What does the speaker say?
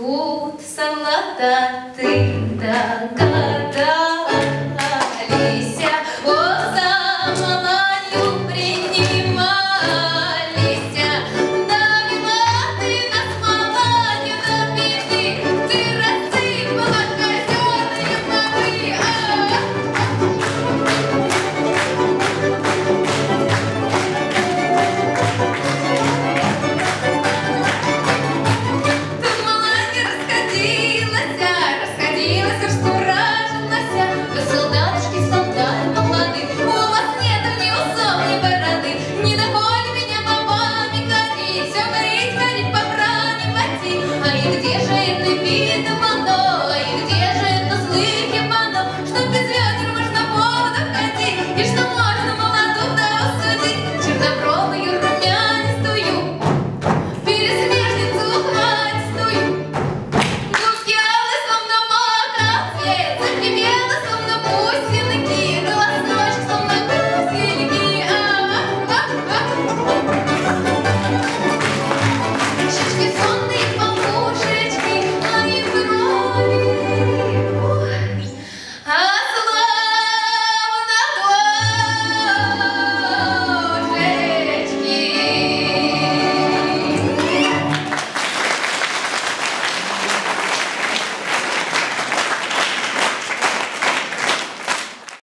Тут сама ты догадалась.